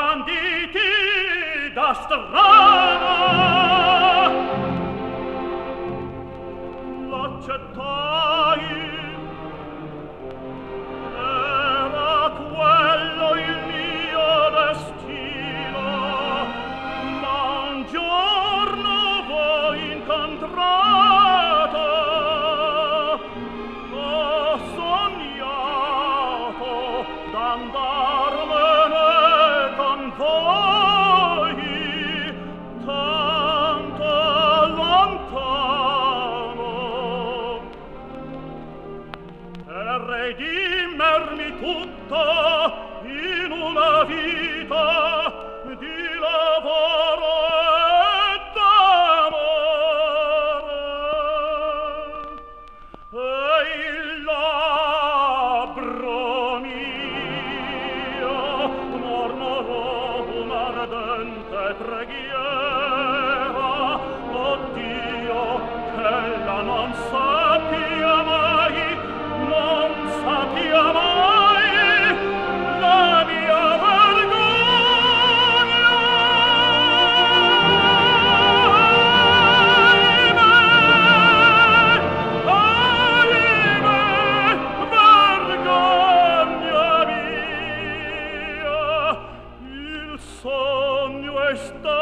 banditi da strada la per redimermi tutta in una vita di lavoro e d'amore. E il labbro mio mormorò un'ardente preghiera questa